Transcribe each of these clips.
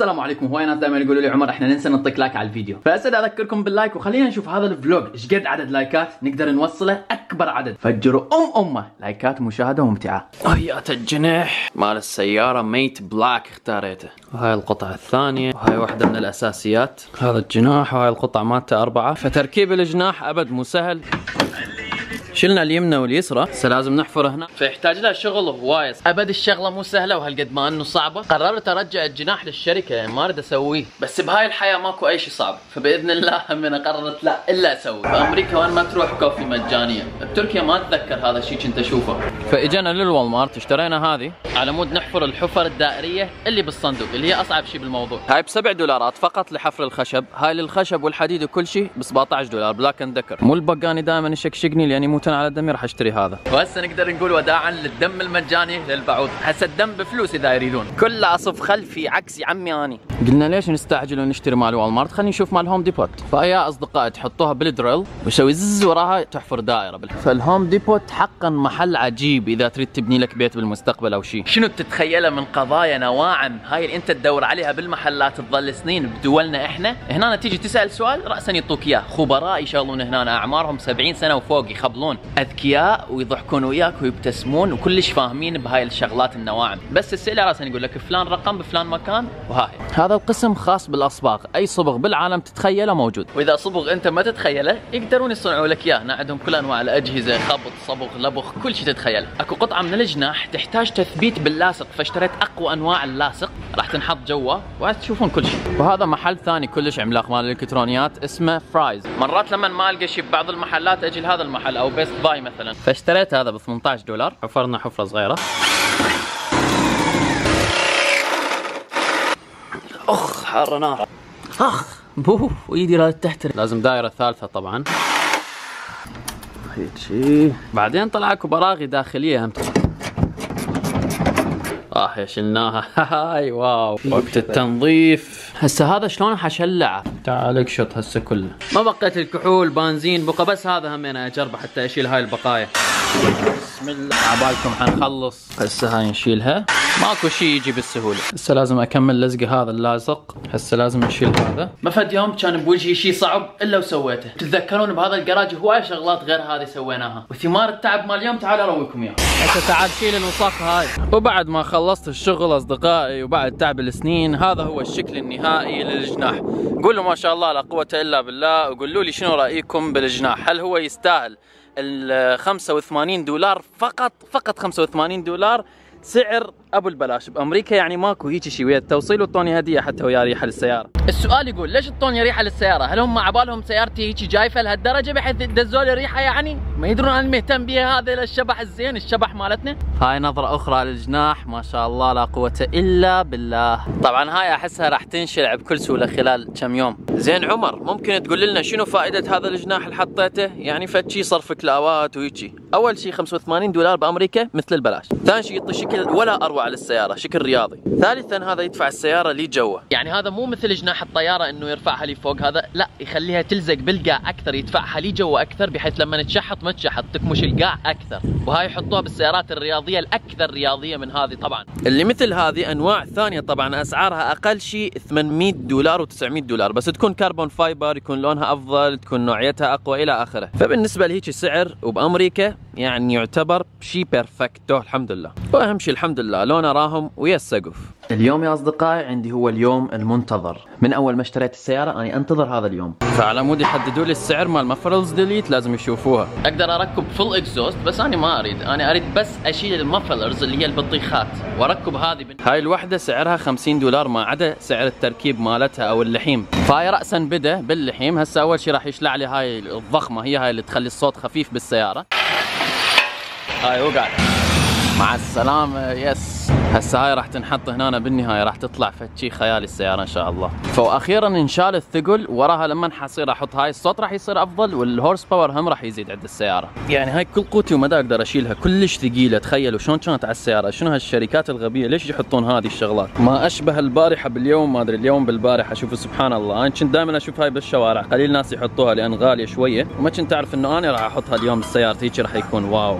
السلام عليكم. هواي ناس دائما يقولوا لي عمر إحنا ننسى نعطيك لايك على الفيديو. فهسه أذكركم باللايك وخلينا نشوف هذا ال vlog. إيش قد عدد لايكات نقدر نوصله؟ أكبر عدد. فجروا أم أمه. لايكات ومشاهده وممتعة. هيات الجناح مال السيارة matte black اختاريته. وهاي القطعة الثانية. وهاي واحدة من الأساسيات. هذا الجناح وهاي القطعة مالته أربعة. فتركيب الجناح أبد مو سهل. شلنا اليمنى واليسرى بس لازم نحفر هنا. فيحتاج لها شغل هواية أبد الشغلة مو سهلة وهالقد ما إنه صعبة. قررت أرجع الجناح للشركة يعني ما أريد أسويه. بس بهاي الحياة ماكو أي شيء صعب. فبإذن الله من قررت لا إلا أسوي. بامريكا وين ما تروح coffee مجانية. بتركيا ما أتذكر هذا الشيء كنت أشوفه. فإجينا للوال مارت اشترينا هذه. على مود نحفر الحفر الدائرية اللي بالصندوق اللي هي أصعب شيء بالموضوع. هاي ب 7 دولارات فقط لحفر الخشب. هاي للخشب والحديد وكل شيء ب 17 دولار بلاك اند دكر. مو البق هاني دائما يشكشكني لأني يموتن على دمي راح أشتري هذا. وهسه نقدر نقول وداعا للدم المجاني للبعوض. هسه الدم بفلوس إذا يريدون. كله أصف خلفي عكس يا عمي أني. قلنا ليش نستعجل ونشتري مال والمارت؟ خلينا نشوف مال هوم ديبوت فيا أصدقاء تحطوها بالدريل ويسوي زز وراها تحفر دائرة بال... فالهوم ديبوت حقا محل عجيب إذا تريد تبني لك بيت بالمستقبل أو شيء. شنو تتخيله من قضايا نواعم هاي اللي أنت تدور عليها بالمحلات تظل سنين بدولنا إحنا. هنا تيجي تسأل سؤال راسا يعطوك إياه. خبراء يشغلون هنا أعمارهم 70 سنة وفوق يخبلون أذكياء ويضحكون وياك ويبتسمون وكلش فاهمين بهاي الشغلات النواعم. بس اسأله راسا يقول لك فلان رقم بفلان مكان وهاي. هذا القسم خاص بالاصباغ أي صبغ بالعالم تتخيله موجود. وإذا صبغ أنت ما تتخيله يقدرون يصنعوا لك إياه. هنا عندهم كل أنواع الأجهزة خبط صبغ لبخ كل شيء تتخيله. أكو قطعة من الجناح تحتاج تثبيت باللاصق فاشتريت أقوى أنواع اللاصق. راح تنحط جوا وتشوفون كل شيء وهذا محل ثاني كلش عملاق مال الإلكترونيات اسمه فرايز مرات لما ما ألقى شيء ببعض المحلات أجي لهذا المحل أو بيست باي مثلا. فاشتريت هذا ب 18 دولار. حفرنا حفرة صغيرة. أخ حارة نار. أخ بوه وايدي لا تحترق. لازم دائرة ثالثة طبعا. هيك شي. بعدين طلع أكو براغي داخلية هم آه شلناها هاي واو. وقت التنظيف. هسه هذا شلون حشلعه تعال اقشط هسه كله. ما بقيت الكحول بنزين بقى بس هذا هم أنا اجربه حتى اشيل هاي البقايا. بسم الله. عبالكم حنخلص هسه هاي نشيلها. ماكو شيء يجي بالسهولة. هسه لازم أكمل لزقة هذا اللازق هسه لازم نشيل هذا. ما فد يوم كان بوجهي شيء صعب إلا وسويته. تتذكرون بهذا الجراج هواي شغلات غير هذه سويناها. وثمار التعب مال اليوم تعال ارويكم اياها هسه تعال شيل الوساخ هاي. وبعد ما خلصت الشغل أصدقائي وبعد تعب السنين هذا هو الشكل النهائي للجناح. قولوا ما شاء الله لا قوة إلا بالله وقولوا لي شنو رأيكم بالجناح؟ هل هو يستاهل ال 85 دولار فقط فقط 85 دولار سعر أبو البلاش بأمريكا يعني ماكو هيك شيء ويا التوصيل وطوني هدية حتى ويا ريحة للسيارة. السؤال يقول ليش طوني ريحة للسيارة؟ هل هم عبالهم سيارتي هيك جايفة لهالدرجة بحيث يدزوا لي ريحة يعني؟ ما يدرون أنا مهتم بها هذا الشبح الزين الشبح مالتنا؟ هاي نظرة أخرى للجناح ما شاء الله لا قوة إلا بالله. طبعا هاي أحسها راح تنشلع بكل سهولة خلال كم يوم. زين عمر ممكن تقول لنا شنو فائدة هذا الجناح اللي حطيته؟ يعني فد شي صرف كلاوات وهيجي. أول شيء 85 دولار بأمريكا مثل البلاش. ثاني شيء يعطي شكل ولا أروع للسياره شكل رياضي. ثالثا هذا يدفع السيارة لي جوا يعني هذا مو مثل جناح الطيارة إنه يرفعها لي فوق هذا لا يخليها تلزق بالقاع أكثر يدفعها لي جوا أكثر بحيث لما تشحط ما تشحط تكمش القاع أكثر. وهاي يحطوها بالسيارات الرياضية الأكثر رياضية من هذه طبعا. اللي مثل هذه أنواع ثانية طبعا أسعارها أقل شيء 800 دولار و900 دولار بس تكون carbon fiber يكون لونها أفضل تكون نوعيتها أقوى إلى آخره. فبالنسبة لهيك سعر وبأمريكا يعني يعتبر شيء perfecto الحمد لله واهم شيء الحمد لله لون راهم ويا السقف اليوم يا أصدقائي عندي هو اليوم المنتظر. من أول ما اشتريت السيارة أنا أنتظر هذا اليوم. فعلى مود يحددوا لي السعر مال mufflers delete لازم يشوفوها. أقدر أركب full exhaust بس أنا ما أريد. أنا أريد بس أشيل ال mufflers اللي هي البطيخات وأركب هذه بن... هاي الوحدة سعرها 50 دولار ما عدا سعر التركيب مالتها أو اللحيم. فهاي راسا بدأ باللحيم. هسه أول شيء راح يشلع لي هاي الضخمة هي هاي اللي تخلي الصوت خفيف بالسيارة. هاي وقعد مع السلامة yes. هسه هاي راح تنحط هنا بالنهاية راح تطلع فد شي خيالي السيارة إن شاء الله. فاخيرا انشال الثقل وراها لما حصير أحط هاي الصوت راح يصير أفضل وال horsepower هم راح يزيد عند السيارة. يعني هاي كل قوتي وما أقدر أشيلها كلش ثقيلة. تخيلوا شلون كانت على السيارة؟ شنو هالشركات الغبية؟ ليش يحطون هذه الشغلات؟ ما أشبه البارحة باليوم ما أدري اليوم بالبارحة. أشوف سبحان الله. أنا كنت دائما أشوف هاي بالشوارع قليل ناس يحطوها لأن غالية شوية. وما كنت أعرف إنه أنا راح أحطها اليوم بسيارتي راح يكون wow.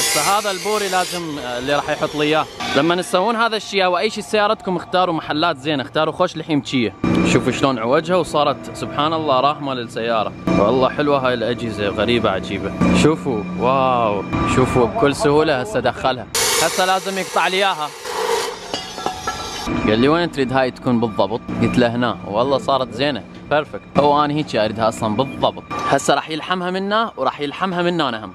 هسه هذا البوري لازم آه، اللي راح يحط لي إياه. لما تسوون هذا الشيء أو أي شيء سيارتكم اختاروا محلات زينة اختاروا خوش لحيمتشيه شوفوا شلون عوجها وصارت سبحان الله راهمه للسيارة. والله حلوة هاي الأجهزة غريبة عجيبة. شوفوا wow. شوفوا بكل سهولة هسه دخلها. هسه لازم يقطع لي إياها. قال لي وين تريد هاي تكون بالضبط؟ قلت له هنا. والله صارت زينة. بيرفكت هو أنا هيك أريدها أصلا بالضبط. هسه راح يلحمها منا وراح يلحمها منا أنا هم.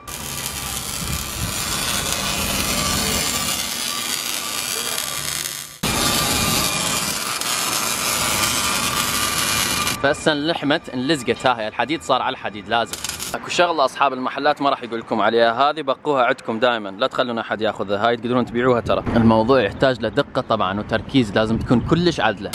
فهسه انلحمت انلزقت ها هي الحديد صار على الحديد لازم. اكو شغلة أصحاب المحلات ما راح يقول لكم عليها. هذه بقوها عندكم دائما لا تخلون أحد يأخذها. هاي تقدرون تبيعوها ترى. الموضوع يحتاج لدقة طبعا وتركيز. لازم تكون كلش عدلة.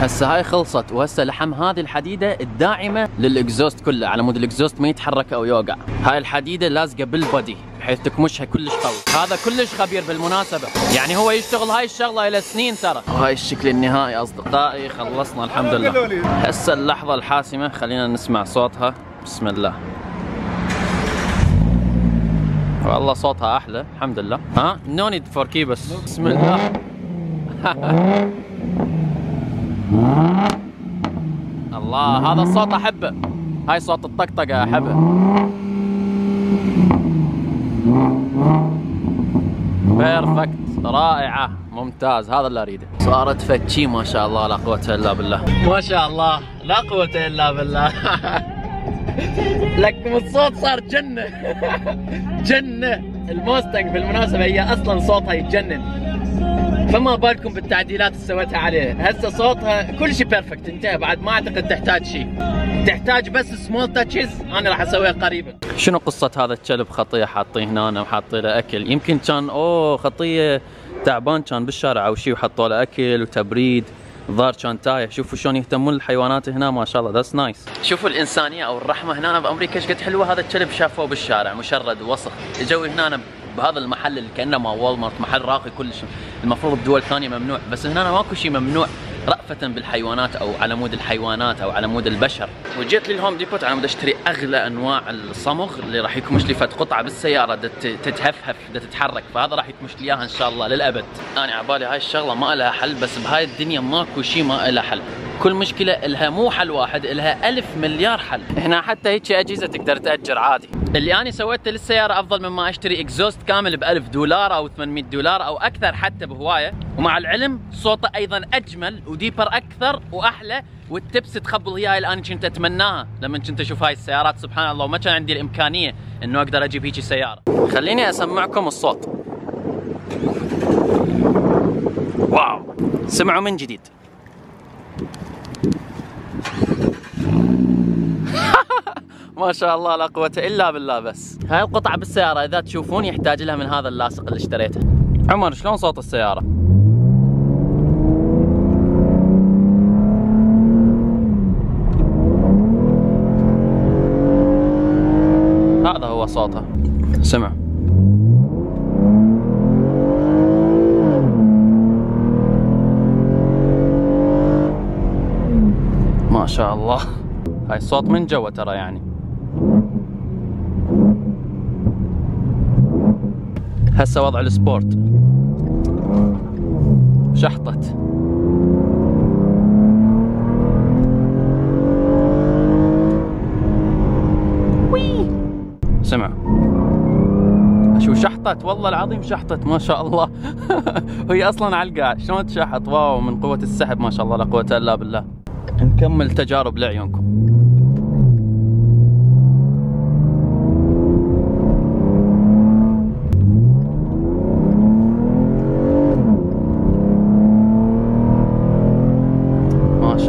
هسه هاي خلصت وهسه لحم هذه الحديدة الداعمة لل exhaust كله على مود ال exhaust ما يتحرك أو يوقع. هاي الحديدة لازقة بال body بحيث تكمشها كلش قوي. هذا كلش خبير بالمناسبة. يعني هو يشتغل هاي الشغلة إلى سنين ترى. وهاي الشكل النهائي اصدقائي خلصنا الحمد لله هسه اللحظة الحاسمة خلينا نسمع صوتها. بسم الله. والله صوتها أحلى الحمد لله ها؟ no need for key بس. بسم الله. الله هذا الصوت احبه هاي صوت الطقطقة احبه بيرفكت رائعة. ممتاز. هذا اللي أريده. صارت فتشي ما شاء الله لا قوة إلا بالله. ما شاء الله. لا قوة إلا بالله. لكم الصوت صار جنة. جنة. الموستنج بالمناسبة هي أصلا صوتها يتجنن. فما بالكم بالتعديلات اللي سويتها عليه. هسه صوتها كل شيء perfect انتهى بعد. ما أعتقد تحتاج شيء تحتاج بس small touches أنا راح أسويها قريبا. شنو قصة هذا الكلب خطيه حاطيه هنا وحاطين له أكل. يمكن كان أوه خطية. تعبان كان بالشارع أو شيء وحطوا له أكل وتبريد. الظاهر كان تايه. شوفوا شلون يهتمون الحيوانات هنا. ما شاء الله that's nice شوفوا الإنسانية أو الرحمة هنا. بامريكا إيش قد حلوة؟ هذا الكلب شافوه بالشارع. مشرد ووسخ اجوا هنا بهذا المحل اللي كأنه ما Walmart محل راقي كلش. المفروض بدول ثانية ممنوع بس هنا ماكو شيء ممنوع رأفة بالحيوانات أو على مود الحيوانات أو على مود البشر. وجيت لل Home Depot على مود أشتري أغلى أنواع الصمغ اللي راح يكمش لي فد قطعة بالسيارة تتهفهف تتحرك. فهذا راح يكمش لي إياها إن شاء الله للأبد. أنا على بالي هاي الشغلة ما لها حل بس بهاي الدنيا ماكو شيء ما لها حل. كل مشكلة إلها مو حل واحد إلها ألف مليار حل. هنا حتى هيك أجهزة تقدر تأجر عادي. اللي أنا سويته للسيارة أفضل مما أشتري إكزوست كامل ب 1000 دولار أو 800 دولار أو أكثر حتى بهواية. ومع العلم صوته أيضا أجمل وديبر أكثر وأحلى. والتبس تخبل هي اللي أنا كنت أتمناها لما كنت أشوف هاي السيارات. سبحان الله وما كان عندي الإمكانية إنه أقدر أجيب هيك سيارة. خليني أسمعكم الصوت. واو سمعوا من جديد. ما شاء الله لا قوة إلا بالله بس. هاي القطعة بالسيارة إذا تشوفون يحتاج لها من هذا اللاصق اللي اشتريته. عمر شلون صوت السيارة؟ هذا هو صوتها سمع. ما شاء الله. هاي الصوت من جوا ترى يعني. هسه وضع ال sport. شحطت. سمع. شو شحطت؟ والله العظيم شحطت ما شاء الله. وهي أصلا القاع شلون تشحط؟ wow من قوة السحب ما شاء الله لا قوة إلا بالله. نكمل تجارب لعيونكم.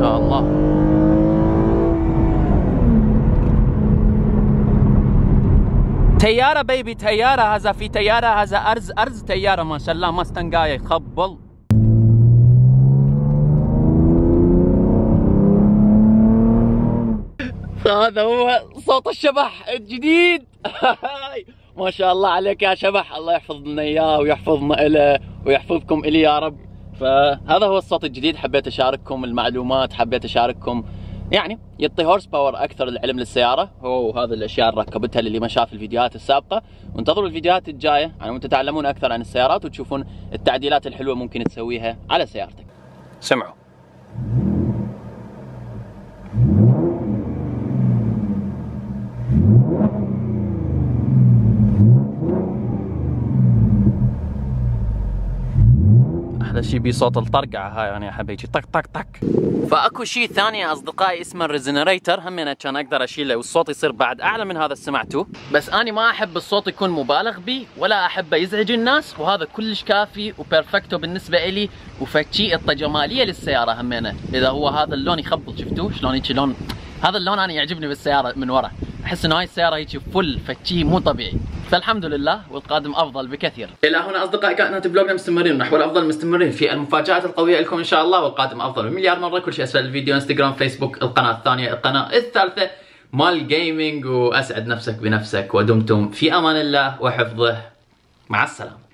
شاء الله. تيارة بيبي تيارة هذا في تيارة هذا أرز أرز تيارة ما شاء الله ما استنقاية خبل. هذا هو صوت الشبح الجديد. ما شاء الله عليك يا شبح. الله يحفظ لنا إياه ويحفظنا له ويحفظكم الي يا رب. فهذا هو الصوت الجديد. حبيت أشارككم المعلومات حبيت أشارككم يعني يعطي هورس باور أكثر العلم للسيارة. هو هذا الأشياء اللي ركبتها اللي ما شاف الفيديوهات السابقة. وانتظروا الفيديوهات الجاية. عشان تتعلمون أكثر عن السيارات وتشوفون التعديلات الحلوة ممكن تسويها على سيارتك. سمعوا. شيء بصوت الطرقعه هاي أنا أحب هيجي طق طق طق. فأكو شيء ثاني يا أصدقائي اسمه ال resonator. هم أنا كان أقدر اشيله والصوت يصير بعد أعلى من هذا سمعتوه بس اني ما أحب الصوت يكون مبالغ به ولا احبه يزعج الناس وهذا كلش كافي و perfect بالنسبة لي وفتشي جماليه للسيارة. همينه إذا هو هذا اللون يخبط شفتوه شلون هيك لون؟ هذا اللون أنا يعجبني بالسيارة من ورا. احس إنه هاي السيارة هيك فل فتشي مو طبيعي. فالحمد لله والقادم أفضل بكثير. إلى هنا أصدقائي كانت بلوجنا مستمرين. نحو الأفضل مستمرين في المفاجآت القوية لكم إن شاء الله والقادم أفضل بمليار مرة. كل شيء أسفل الفيديو إنستغرام فيسبوك القناة الثانية القناة الثالثة مال جيمنج وأسعد نفسك بنفسك ودمتم في أمان الله وحفظه. مع السلامة.